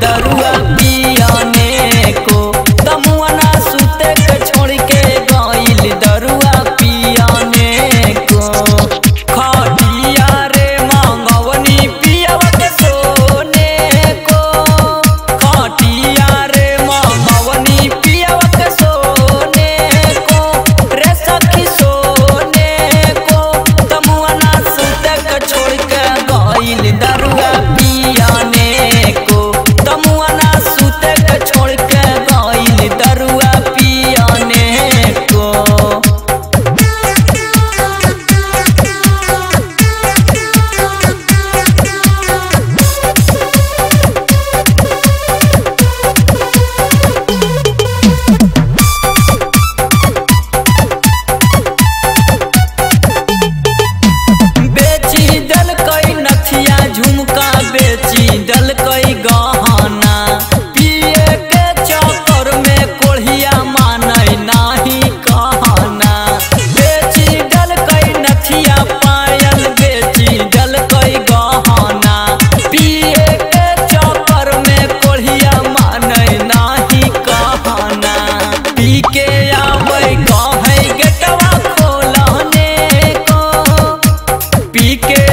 дару P के